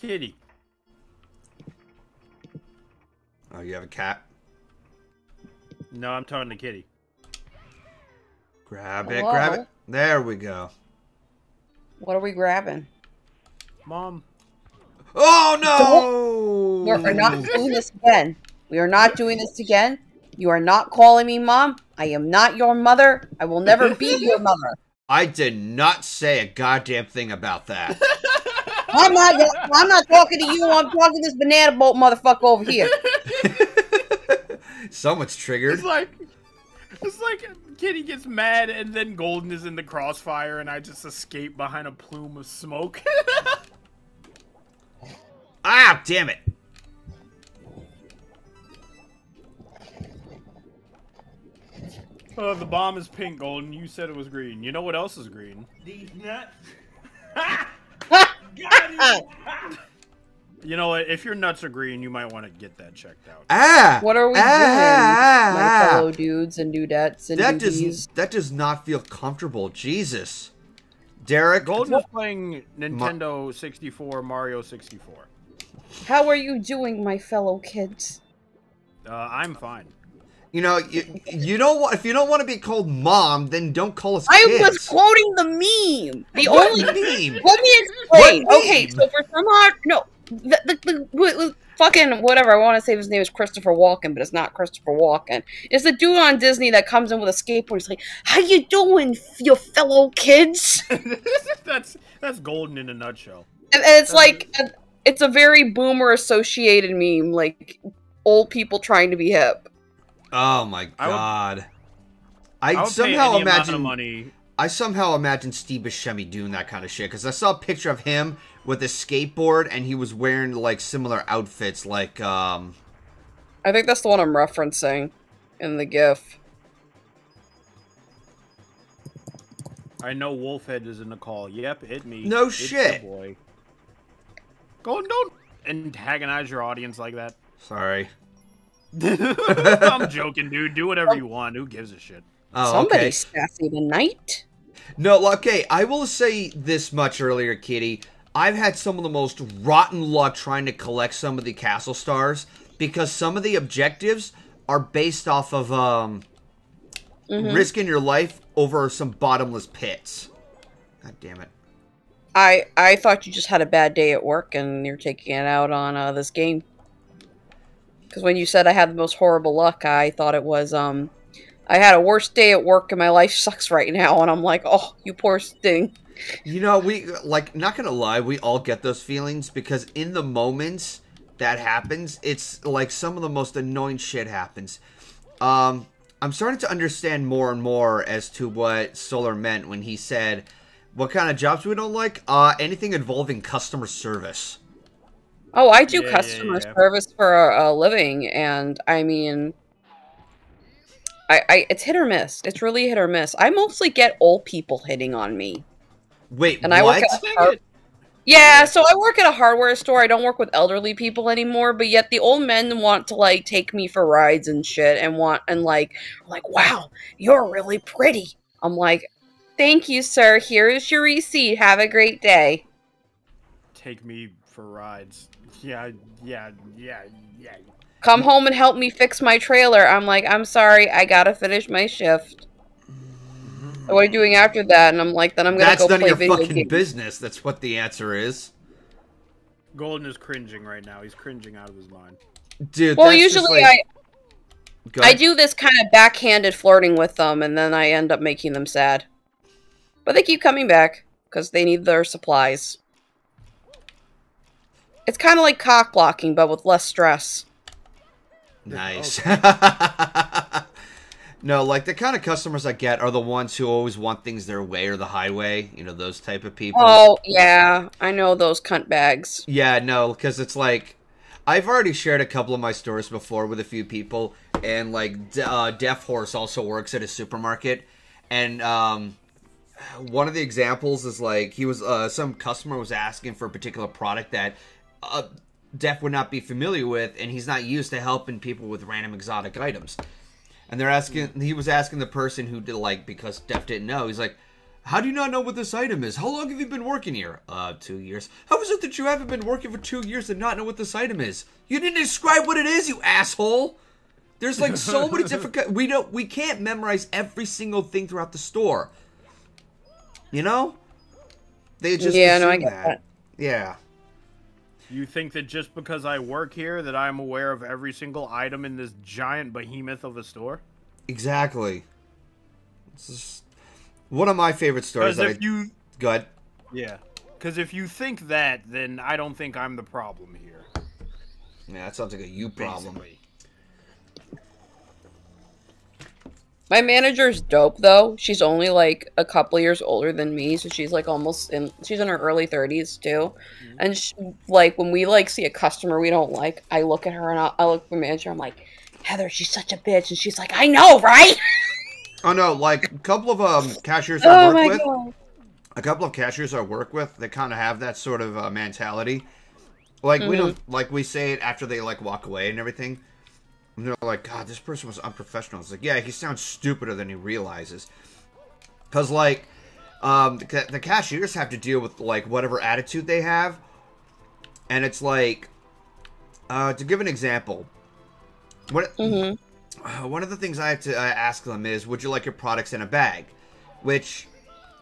Kitty. Oh, you have a cat? No, I'm talking to Kitty. Grab it, grab it. There we go. What are we grabbing? Mom. Oh no! We're not doing this again. We are not doing this again. You are not calling me mom. I am not your mother. I will never be your mother. I did not say a goddamn thing about that. I'm not. I'm not talking to you. I'm talking to this banana boat motherfucker over here. Someone's triggered. It's like it's like Kitty gets mad and then Golden is in the crossfire and I just escape behind a plume of smoke. Ah, damn it! oh, the bomb is pink, Golden. You said it was green. You know what else is green? These nuts. You know what? If your nuts are green, you might want to get that checked out. Ah! What are we ah, doing, my ah, fellow dudes and dudettes and That duties? does that does not feel comfortable. Jesus, Derek. Golden is playing Nintendo 64, Mario 64. How are you doing, my fellow kids? Uh, I'm fine. You know, you, you don't want if you don't want to be called mom, then don't call us I kids. was quoting the meme. The What only meme? Let me explain. What Okay, meme? so for some odd no, the, the, the, w- w- fucking whatever. I want to say his name is Christopher Walken, but it's not Christopher Walken. It's the dude on Disney that comes in with a skateboard. He's like, "How you doing, your fellow kids?" that's that's Golden in a nutshell. and it's like, a- it's a very boomer associated meme, like old people trying to be hip. Oh my I would- god! I, I somehow imagine money. I somehow imagine Steve Buscemi doing that kind of shit because I saw a picture of him with a skateboard and he was wearing like similar outfits, like um. I think that's the one I'm referencing in the GIF. I know Wolfhead is in the call. Yep, it me. No It's shit. boy. Golden, don't antagonize your audience like that. Sorry. I'm joking, dude. Do whatever you want. Who gives a shit? Oh, Somebody's okay. sassy tonight. No, okay. I will say this much earlier, Kitty. I've had some of the most rotten luck trying to collect some of the castle stars because some of the objectives are based off of um Mhm. risking your life over some bottomless pits. God damn it. I I thought you just had a bad day at work and you're taking it out on uh, this game. Because when you said I had the most horrible luck, I thought it was um, I had a worse day at work and my life sucks right now, and I'm like, oh, you poor thing. You know, we like not gonna lie, we all get those feelings because in the moments that happens, it's like some of the most annoying shit happens. Um, I'm starting to understand more and more as to what Solar meant when he said, "What kind of jobs we don't like? Uh, anything involving customer service." Oh, I do Yeah, customer yeah. service for a, a living, and I mean, I, I it's hit or miss. It's really hit or miss. I mostly get old people hitting on me. Wait, And I what? work at yeah, so I work at a hardware store. I don't work with elderly people anymore, but yet the old men want to like take me for rides and shit and want and like like, "Wow, you're really pretty." I'm like, "Thank you, sir. Here is your receipt. Have a great day." Take me for rides. Yeah, yeah, yeah, yeah. Come home and help me fix my trailer. I'm like, "I'm sorry. I got to finish my shift." What are you doing after that? And I'm like, "Then I'm going to That's go none of your fucking games." business. That's what the answer is, Golden is cringing right now. He's cringing out of his mind. dude. Well, that's just usually like- I I do this kind of backhanded flirting with them, and then I end up making them sad. But they keep coming back because they need their supplies. It's kind of like cock blocking, but with less stress. Nice. no, like the kind of customers I get are the ones who always want things their way or the highway. You know, those type of people. Oh yeah, I know those cunt bags. Yeah, no, because it's like I've already shared a couple of my stories before with a few people, and like uh, Deaf Horse also works at a supermarket, and um, one of the examples is like he was uh, some customer was asking for a particular product that uh, Deaf would not be familiar with, and he's not used to helping people with random exotic items. And they're asking, he was asking the person who did like because Deaf didn't know. He's like, How do you not know what this item is? How long have you been working here? Uh, two years. How is it that you haven't been working for two years and not know what this item is? You didn't describe what it is, you asshole. There's like so many different. We don't. We can't memorize every single thing throughout the store. You know. They just Yeah, no, I assume get that. Yeah. You think that just because I work here that I'm aware of every single item in this giant behemoth of a store? Exactly. This is one of my favorite stories. Because That if I, you Go ahead. Yeah. Because if you think that, then I don't think I'm the problem here. Yeah, that sounds like a you problem. Basically. My manager's dope though. She's only like a couple years older than me, so she's like almost in. She's in her early thirties too, and she, like when we like see a customer we don't like, I look at her and I, I look at the manager. I'm like, Heather, she's such a bitch, and she's like, I know, right? Oh no, like a couple of um cashiers I oh work with. god. a couple of cashiers I work with that kind of have that sort of uh, mentality. Like we don't like we say it after they like walk away and everything. And they're like, God, this person was unprofessional. It's like, yeah, he sounds stupider than he realizes. Cause like, um, the, ca- the cashiers have to deal with like whatever attitude they have, and it's like, uh, to give an example, what hmm uh, one of the things I have to uh, ask them is, would you like your products in a bag? Which,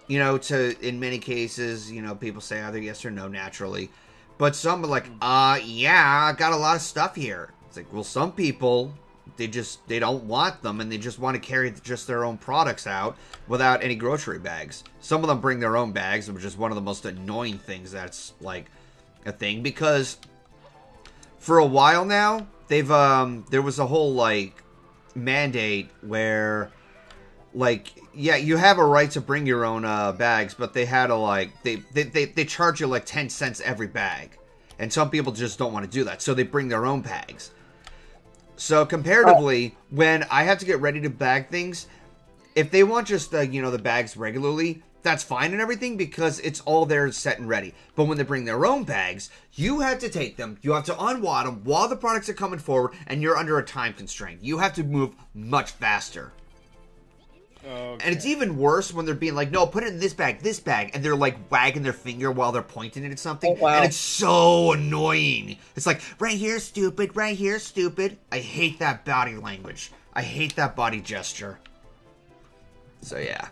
you know, to in many cases, you know, people say either yes or no naturally, but some are like, uh, yeah, I got a lot of stuff here. Like, well, some people they just they don't want them and they just want to carry just their own products out without any grocery bags. Some of them bring their own bags, which is one of the most annoying things that's like a thing because for a while now they've um there was a whole like mandate where like yeah you have a right to bring your own uh bags but they had to like they they, they, they charge you like 10 cents every bag. And some people just don't want to do that so they bring their own bags so comparatively when i have to get ready to bag things if they want just the you know the bags regularly that's fine and everything because it's all there set and ready. But when they bring their own bags you have to take them you have to unwad them while the products are coming forward and you're under a time constraint. You have to move much faster and it's even worse when they're being like, no, put it in this bag, this bag. And they're like wagging their finger while they're pointing it at something. Oh, wow. And it's so annoying. It's like, right here, stupid, right here, stupid. I hate that body language. I hate that body gesture. So, yeah.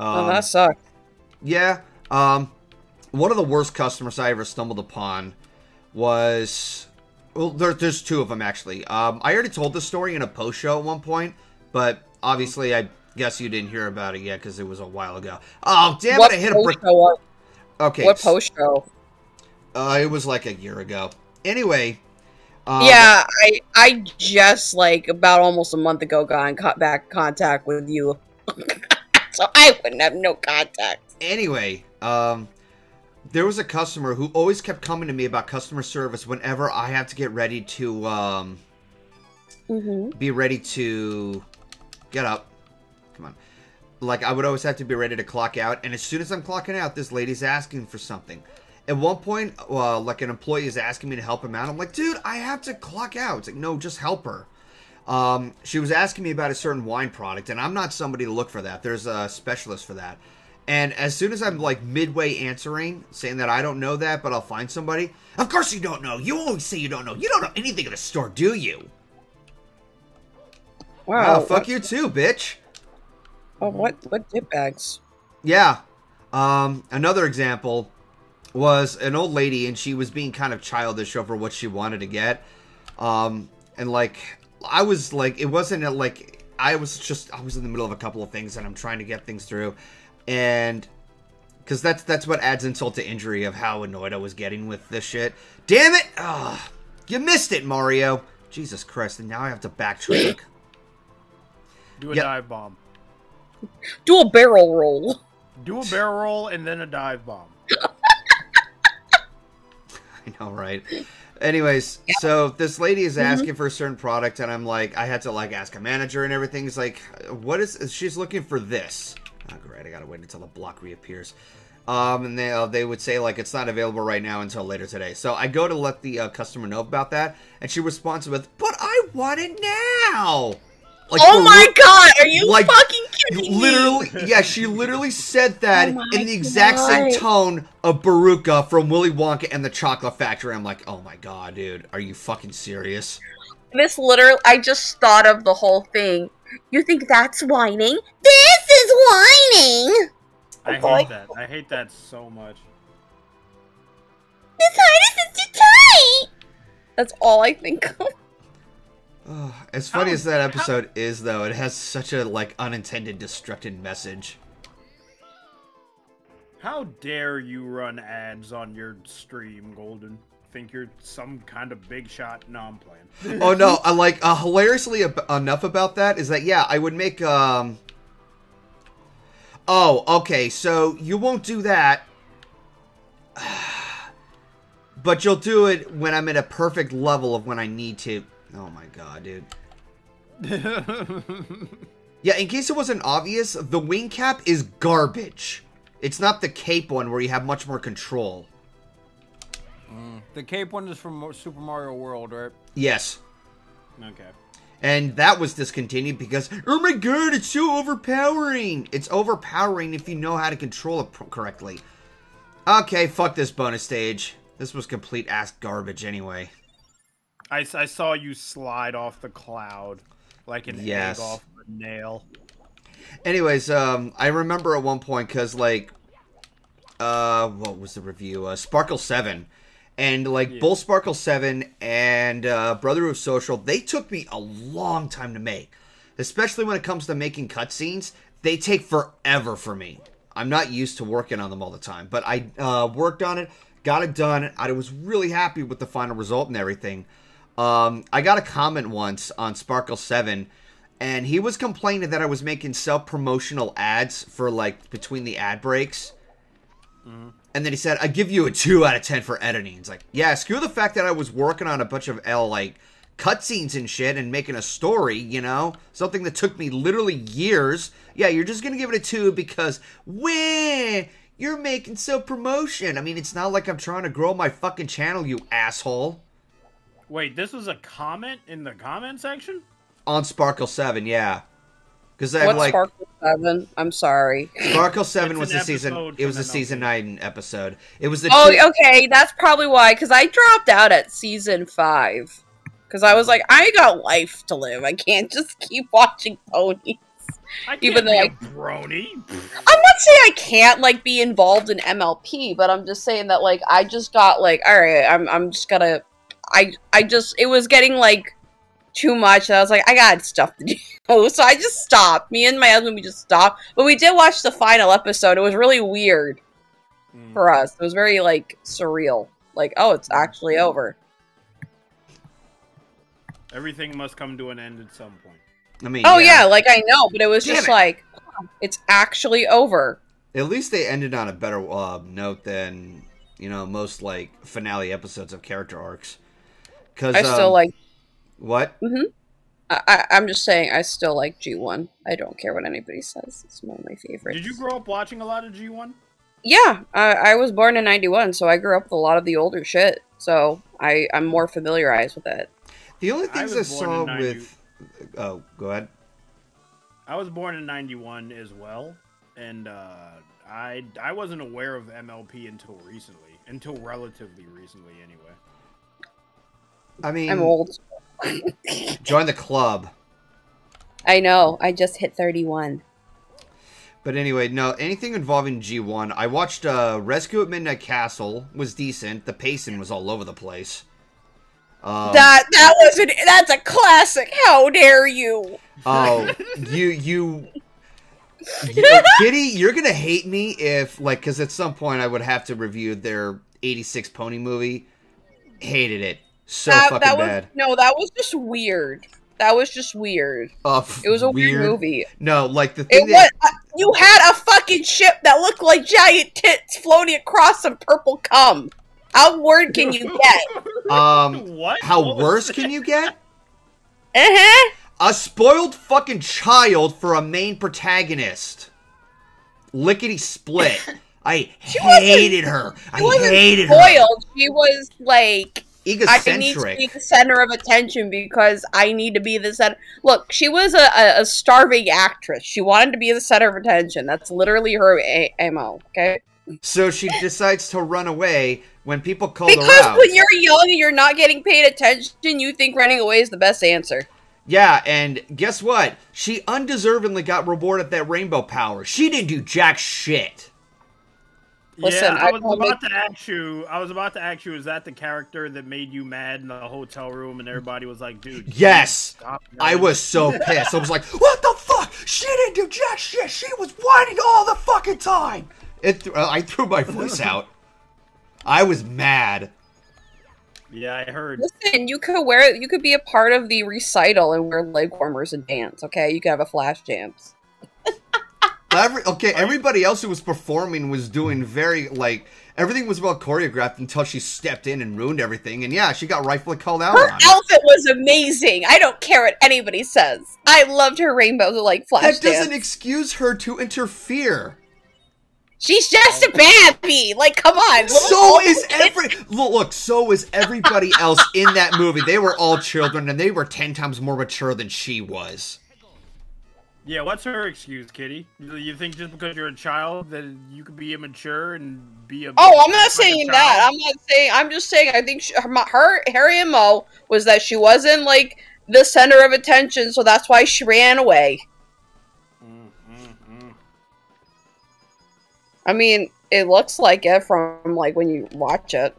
Oh, Um, that sucked. yeah. Um, one of the worst customers I ever stumbled upon was. Well, there, there's two of them actually. Um, I already told this story in a post show at one point, but obviously I guess you didn't hear about it yet because it was a while ago. Oh damn what it! I hit a brick. Okay, What post show? Uh, it was like a year ago. Anyway. Um, yeah, I I just like about almost a month ago got in co- back contact with you, so I wouldn't have no contact. Anyway, um, there was a customer who always kept coming to me about customer service whenever I have to get ready to um, Mm-hmm. be ready to get up. Come on. Like I would always have to be ready to clock out, and as soon as I'm clocking out, this lady's asking for something. At one point, uh, like an employee is asking me to help him out. I'm like, dude, I have to clock out. It's like, no, just help her. Um, she was asking me about a certain wine product, and I'm not somebody to look for that. There's a specialist for that. And as soon as I'm like midway answering, saying that I don't know that, but I'll find somebody. Of course you don't know. You always say you don't know. You don't know anything at the store, do you? Wow. Oh, fuck you too, bitch. Oh, what what dip bags? Yeah. Um, another example was an old lady, and she was being kind of childish over what she wanted to get. Um, and like, I was like, it wasn't like I was just I was in the middle of a couple of things, and I'm trying to get things through, and because that's that's what adds insult to injury of how annoyed I was getting with this shit. Damn it! Ugh, you missed it, Mario. Jesus Christ! And now I have to backtrack. Do a Yep. dive bomb. Do a barrel roll. Do a barrel roll and then a dive bomb. I know, right? Anyways, so this lady is mm-hmm. asking for a certain product, and I'm like, I had to like ask a manager and everything. He's like, what is? She's looking for this. Oh, great! I gotta wait until the block reappears. Um, and they uh, they would say like it's not available right now until later today. So I go to let the uh, customer know about that, and she responds with, "But I want it now." Like, oh my god, are you like- fucking kidding me? literally, yeah, she literally said that Oh in the exact same tone of Veruca from Willy Wonka and the Chocolate Factory. I'm like, oh my god, dude, are you fucking serious? This literally, I just thought of the whole thing. You think that's whining? This is whining. I boy. hate that. I hate that so much. This harness is too tight. That's all I think of. Ugh, as funny How- as that episode is, though, it has such a like unintended destructive message. How dare you run ads on your stream, Golden? Think you're some kind of big shot? No, I'm playing. oh no, I like uh, hilariously ab- enough about that is that yeah, I would make um. Oh, okay, so you won't do that, but you'll do it when I'm at a perfect level of when I need to. Oh my god, dude. Yeah, in case it wasn't obvious, the wing cap is garbage. It's not the cape one where you have much more control. Mm, the cape one is from Super Mario World, right? Yes. okay. And that was discontinued because, oh my god, it's so overpowering. It's overpowering if you know how to control it correctly. Okay, fuck this bonus stage. This was complete ass garbage anyway. i, I saw you slide off the cloud like an Yes. egg off a nail. Anyways, um, I remember at one point because like, uh, what was the review? Uh, Sparkle Seven, and like Yeah. both Sparkle Seven and uh, Brotherhooves Social, they took me a long time to make, especially when it comes to making cutscenes. They take forever for me. I'm not used to working on them all the time, but I uh, worked on it, got it done. I was really happy with the final result and everything. Um, I got a comment once on Sparkle 7, and he was complaining that I was making self promotional ads for like between the ad breaks. And then he said, I give you a 2 out of 10 for editing. It's like, yeah, screw the fact that I was working on a bunch of L, like, cutscenes and shit and making a story, you know? Something that took me literally years. Yeah, you're just gonna give it a 2 because, weh, you're making so promotion. I mean, it's not like I'm trying to grow my fucking channel, you asshole. Wait, this was a comment in the comment section? On Sparkle 7, yeah. Because I What's like. Sparkle Seven? I'm sorry. Sparkle Seven was the season. It was from the season nine episode. It was the. Oh, two- okay, that's probably why. Because I dropped out at season five. Because I was like, I got life to live. I can't just keep watching ponies. I can't Even be though a I- brony. I'm not saying I can't like be involved in MLP, but I'm just saying that like I just got like, all right, I'm I'm just gonna, I I just it was getting like too much. And I was like, I got stuff to do, so I just stopped. Me and my husband, we just stopped. But we did watch the final episode. It was really weird Mm. for us. It was very like surreal. Like, oh, it's actually over. Everything must come to an end at some point. I mean. Oh yeah, like I know, but it was Damn just it. like, oh, it's actually over. At least they ended on a better uh, note than you know most like finale episodes of character arcs. Because I still like. What? I, I, I'm just saying, I still like G1. I don't care what anybody says. It's one of my favorites. Did you grow up watching a lot of G1? Yeah, I, I was born in '91, so I grew up with a lot of the older shit. So I, I'm more familiarized with it. The only things I, was born saw 90 with. Oh, go ahead. I was born in 91 as well, and uh, I I wasn't aware of MLP until recently, until relatively recently anyway. I mean, I'm old. Join the club. I know. I just hit 31. But anyway, no, anything involving G1. I watched uh, Rescue at Midnight Castle was decent. The pacing was all over the place. Um, that that was an that's a classic. How dare you? Oh, you you. you Kitty, you're gonna hate me if like because at some point I would have to review their '86 Pony movie. Hated it so that, fucking that was bad. no, that was just weird. That was just weird. Uh, It was a weird, movie. No, like the It thing was. that Uh, you had a fucking ship that looked like giant tits floating across some purple cum. How word can you get? um, what? how What worse that? can you get? Uh huh. A spoiled fucking child for a main protagonist. Lickety split. I wasn't- hated her. I She wasn't hated her. spoiled. She was like I need to be the center of attention because I need to be the center. Look, she was a, a, starving actress. She wanted to be the center of attention. That's literally her a- mo. Okay, So she decides to run away when people call because her out. when you're young and you're not getting paid attention, you think running away is the best answer. Yeah, and guess what? She undeservingly got rewarded that rainbow power. She didn't do jack shit. Listen, yeah, I I was told about to ask you. I was about to ask you. Is that the character that made you mad in the hotel room, and everybody was like, "Dude, Yes. stop I was so pissed. I was like, "What the fuck? She didn't do jack shit. She was whining all the fucking time." It. Th- uh, I threw my voice out. I was mad. Yeah, I heard. Listen, you could wear you could be a part of the recital and wear leg warmers and dance. Okay, you could have a flash jams. Every, okay, everybody else who was performing was doing very like everything was well choreographed until she stepped in and ruined everything. And yeah, she got rightfully called out Her on. it. outfit was amazing. I don't care what anybody says. I loved her rainbow like flash That doesn't dance. excuse her to interfere. She's just a baby. Like, come on. So is every look, look. So is everybody else in that movie. They were all children, and they were ten times more mature than she was. Yeah, what's her excuse, Kitty? You you think just because you're a child that you could be immature and be a Oh, I'm like not saying that. I'm not saying. I'm just saying. I think she, her, her Harry and Mo was that she wasn't like the center of attention, so that's why she ran away. Mm, mm, mm. I mean, it looks like it from like when you watch it.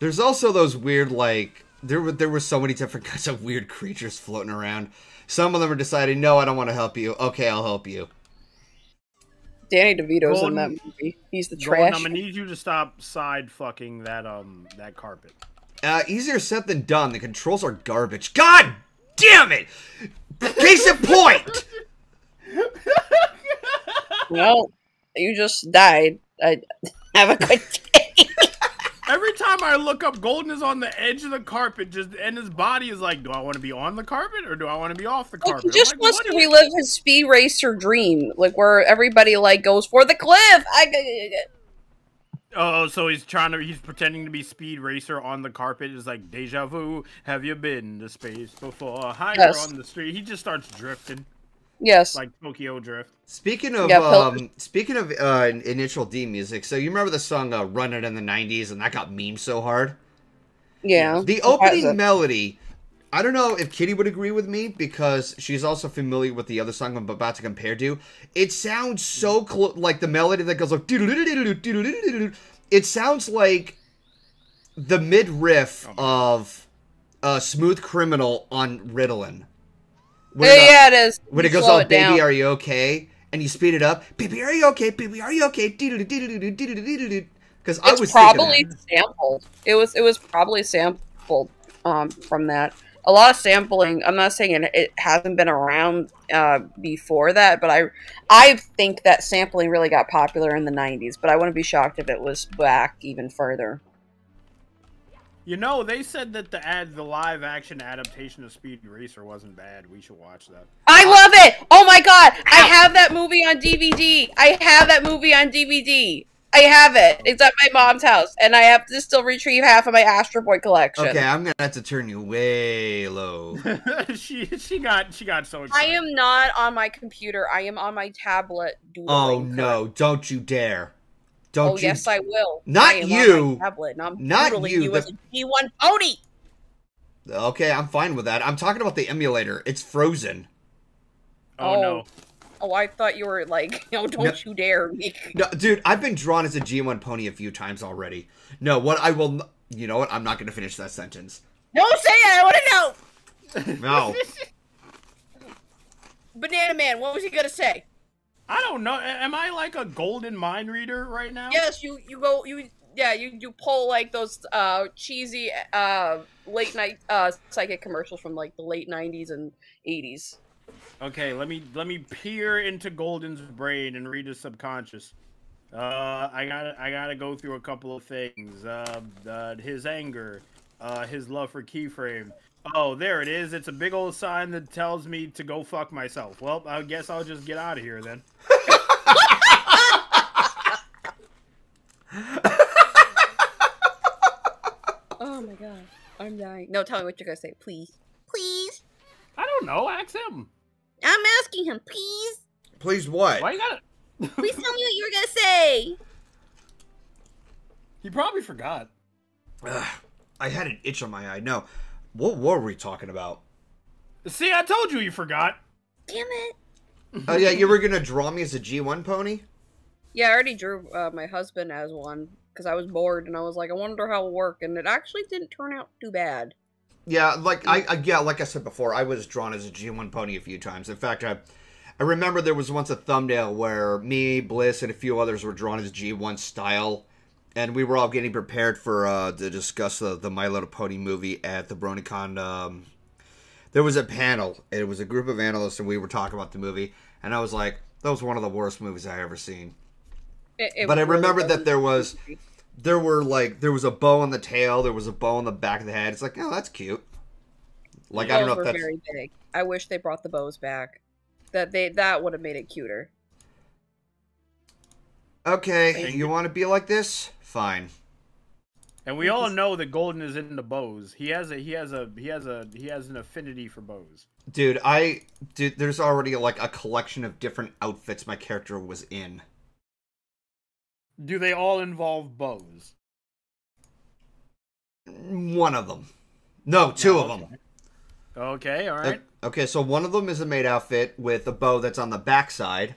There's also those weird like there were there were so many different kinds of weird creatures floating around. Some of them are deciding, no, I don't want to help you. Okay, I'll help you. Danny DeVito's in that movie. He's the Golden, trash. I'm gonna need you to stop side fucking that um that carpet. Uh, easier said than done. The controls are garbage. God damn it! Case in point. Well, you just died. I have a good day. Every time I look up, Golden is on the edge of the carpet, just and his body is like, do I want to be on the carpet or do I want to be off the Like, carpet? he I'm just like, wants to relive his speed racer dream, like where everybody like goes for the cliff. I Oh, so he's trying to, he's pretending to be Speed Racer on the carpet. It's like deja vu. Have you been to space before? Higher Yes. on the street. He just starts drifting yes. like Tokyo Drift. Speaking of Yeah, Pil- um, speaking of uh, initial D music, so you remember the song uh, "Run It" in the '90s, and that got memed so hard. yeah. The opening it. melody, I don't know if Kitty would agree with me because she's also familiar with the other song I'm about to compare to. It sounds so close, like the melody that goes like. It sounds like the mid riff of uh, "Smooth Criminal" on Ritalin. When, Yeah, uh, yeah, it is. when You it goes all it "Baby, down. are you okay?" and you speed it up, "Baby, are you okay? Baby, are you okay?" Because I was probably sampled. It was it was probably sampled um, from that. A lot of sampling. I'm not saying it, it hasn't been around uh, before that, but I I think that sampling really got popular in the 90s. But I wouldn't be shocked if it was back even further. You know, they said that the ad, the live action adaptation of Speed Racer wasn't bad. We should watch that. I love it. Oh my god, I have that movie on DVD. I have that movie on DVD. I have it. It's at my mom's house, and I have to still retrieve half of my Astro Boy collection. Okay, I'm gonna have to turn you way low. she she got she got so I am not on my computer. I am on my tablet. Oh no! Don't you dare! Don't Oh you? yes, I will. Not I am you. Tablet, and I'm Not you, you the- as a G1 pony. Okay, I'm fine with that. I'm talking about the emulator. It's frozen. oh, no. Oh, oh I thought you were like, no, oh, don't No. you dare make. No, dude, I've been drawn as a G1 pony a few times already. No, what I will. You know what? I'm not gonna finish that sentence. Don't say it. I want to know. No. Banana Man, what was he gonna say? I don't know. Am I like a golden mind reader right now? Yes, you you go you yeah you you pull like those uh cheesy uh late night uh psychic commercials from like the late '90s and '80s. Okay, let me let me peer into Golden's brain and read his subconscious. Uh, I gotta I gotta go through a couple of things. Uh, uh his anger, uh, his love for Keyframe. Oh, there it is. It's a big old sign that tells me to go fuck myself. Well, I guess I'll just get out of here then. Oh my god. I'm dying. No, tell me what you're gonna say, please. Please. I don't know. Ask him. I'm asking him, please. Please, what? Why you gotta? Please tell me what you were gonna say. he probably forgot. Ugh, I had an itch on my eye. No. What were we talking about? See, I told you you forgot. Damn it. Oh, yeah, you were going to draw me as a G1 pony? Yeah, I already drew uh, my husband as one because I was bored and I was like, I wonder how it'll work, and it actually didn't turn out too bad. Yeah, like I, I yeah, like I said before, I was drawn as a G1 pony a few times. In fact, I I remember there was once a thumbnail where me, Bliss, and a few others were drawn as G1 style, and we were all getting prepared for uh, to discuss the, the My Little Pony movie at the BronyCon. Um, there was a panel. It was a group of analysts, and we were talking about the movie. And I was like, "That was one of the worst movies I ever seen." It- it but I really remembered that there was there were like there was a bow on the tail, there was a bow on the back of the head. It's like, oh, that's cute. Like I don't know if that's very big. I wish they brought the bows back. That they that would have made it cuter. okay. You want to be like this? Fine. And we all know that Golden is into bows. He has a he has a he has a he has an affinity for bows. Dude, I dude, there's already like a collection of different outfits my character was in. Do they all involve bows? One of them. No, two No, of them. okay. Okay, all right. Okay, so one of them is a maid outfit with a bow that's on the back side,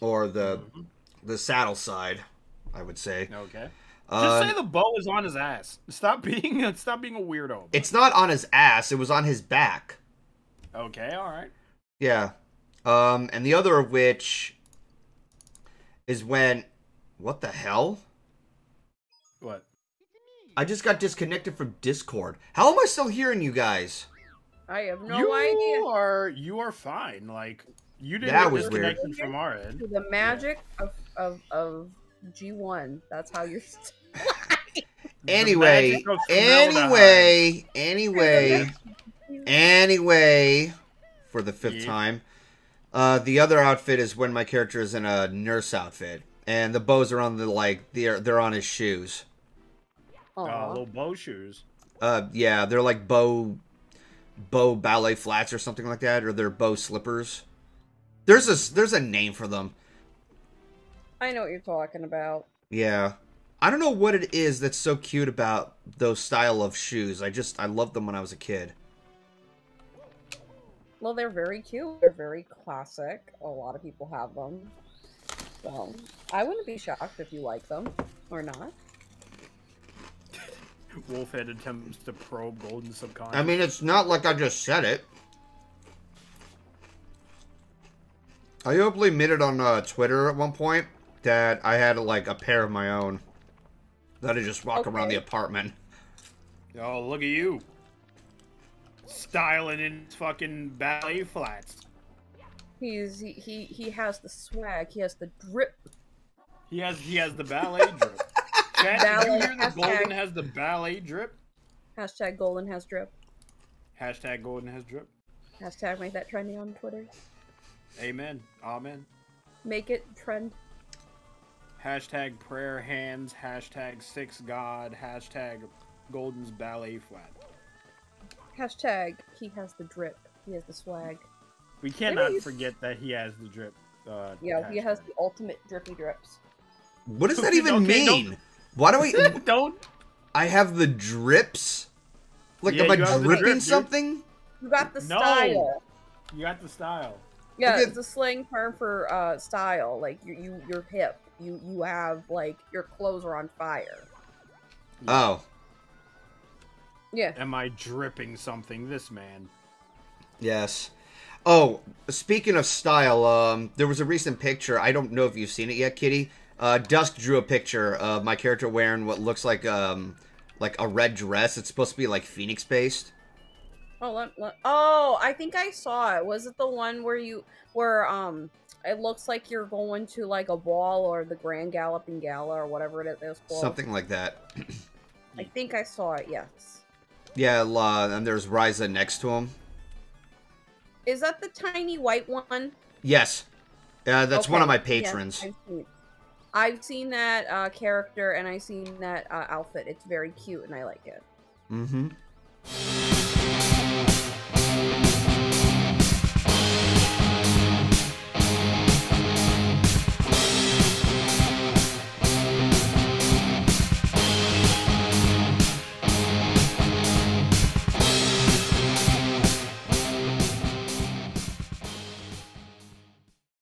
or the Mm-hmm. the saddle side, I would say. Okay. Uh, Just say the bow is on his ass. Stop being stop being a weirdo. it's not on his ass; it was on his back. Okay, all right. Yeah. Um, and the other of which is when, what the hell? What? I just got disconnected from Discord. How am I still hearing you guys? I have no you idea. are you are fine. Like you didn't That get was weird. from our end. The magic of, of of G one. That's how you're. St- Anyway, anyway, anyway, anyway, for the fifth Yeah. time. Uh, the other outfit is when my character is in a nurse outfit, and the bows are on the like they're they're on his shoes. Uh, Aw. little bow shoes. Uh, yeah, they're like bow, bow ballet flats or something like that, or they're bow slippers. There's a there's a name for them. I know what you're talking about. Yeah, I don't know what it is that's so cute about those style of shoes. I just I loved them when I was a kid. Well, they're very cute. They're very classic. A lot of people have them. So I wouldn't be shocked if you like them or not. Wolfhead attempts to probe Golden subconscious. I mean, it's not like I just said it. I openly admitted on uh, Twitter at one point that I had like a pair of my own that I just walk around the apartment. oh, look at you. Styling in fucking ballet flats. He's he he, he has the swag. He has the drip. He has he has the ballet drip. Chat, Ballet you hear that Golden has the ballet drip? Hashtag Golden has drip. Hashtag Golden has drip. Hashtag make that trendy on Twitter. Amen. Amen. Make it trend. Hashtag prayer hands. Hashtag six god. Hashtag Golden's ballet flat. Hashtag he has the drip. He has the swag. We cannot you- forget that he has the drip. Uh, Yeah, he has the ultimate drippy drips. What does that even Okay, don't- mean? Why do we? Don't. I have the drips. Like, Yeah, am I you have the dripping drip, something? You got the No. style. You got the style. Yeah, Okay. it's a slang term for uh style. Like you you you're hip. You you have like your clothes are on fire. Oh, Yeah. Am I dripping something? This man. yes. Oh, speaking of style, um, there was a recent picture. I don't know if you've seen it yet, Kitty. Uh, Dusk drew a picture of my character wearing what looks like um, like a red dress. It's supposed to be like Phoenix based. Oh, let, let- oh, I think I saw it. Was it the one where you where um it looks like you're going to like a ball or the Grand Galloping Gala or whatever it is called. Something like that. I think I saw it. Yes. Yeah, uh, and there's Ryza next to him. Is that the tiny white one? Yes, uh, that's one of my Okay, yes, patrons. I've, seen, I've seen that uh, character and I've seen that uh, outfit. It's very cute and I like it. mm-hmm.